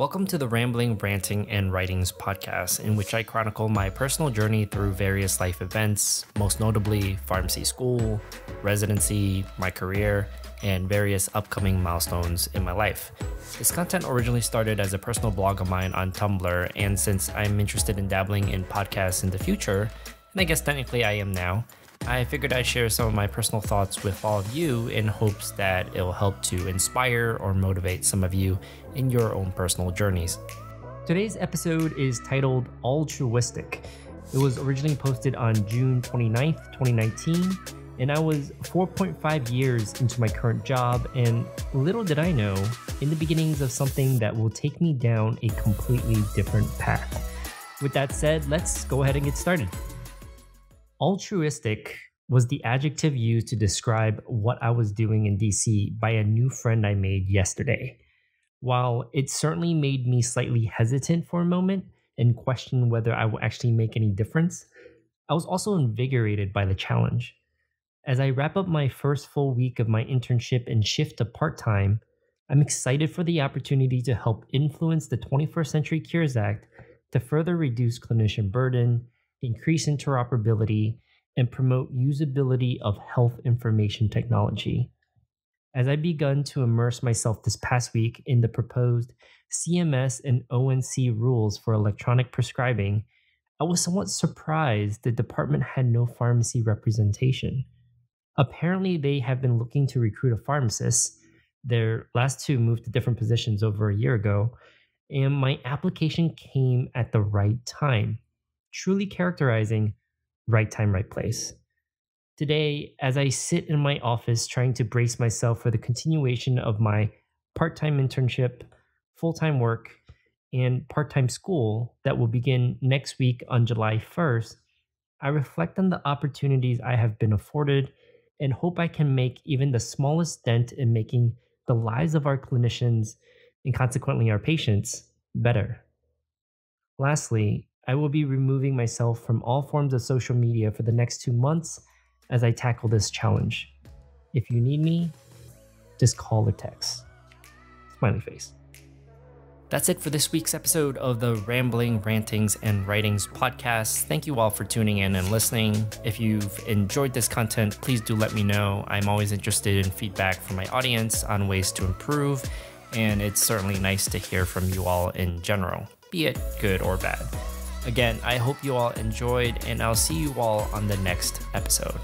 Welcome to the Rambling, Ranting, and Ritings podcast, in which I chronicle my personal journey through various life events, most notably pharmacy school, residency, my career, and various upcoming milestones in my life. This content originally started as a personal blog of mine on Tumblr, and since I'm interested in dabbling in podcasts in the future, and I guess technically I am now, I figured I'd share some of my personal thoughts with all of you in hopes that it'll help to inspire or motivate some of you in your own personal journeys. Today's episode is titled Altruistic. It was originally posted on June 29th, 2019, and I was 4.5 years into my current job, and little did I know, in the beginnings of something that will take me down a completely different path. With that said, let's go ahead and get started. Altruistic was the adjective used to describe what I was doing in DC by a new friend I made yesterday. While it certainly made me slightly hesitant for a moment and question whether I will actually make any difference, I was also invigorated by the challenge. As I wrap up my first full week of my internship and shift to part time, I'm excited for the opportunity to help influence the 21st Century Cures Act to further reduce clinician burden increase interoperability, and promote usability of health information technology. As I begun to immerse myself this past week in the proposed CMS and ONC rules for electronic prescribing, I was somewhat surprised the department had no pharmacy representation. Apparently, they have been looking to recruit a pharmacist. Their last two moved to different positions over a year ago, and my application came at the right time truly characterizing right time, right place. Today, as I sit in my office trying to brace myself for the continuation of my part time internship, full time work, and part time school that will begin next week on July 1st, I reflect on the opportunities I have been afforded and hope I can make even the smallest dent in making the lives of our clinicians and consequently our patients better. Lastly, I will be removing myself from all forms of social media for the next two months as I tackle this challenge. If you need me, just call or text. Smiley face. That's it for this week's episode of the Rambling, Rantings, and Ritings podcast. Thank you all for tuning in and listening. If you've enjoyed this content, please do let me know. I'm always interested in feedback from my audience on ways to improve, and it's certainly nice to hear from you all in general, be it good or bad. Again, I hope you all enjoyed, and I'll see you all on the next episode.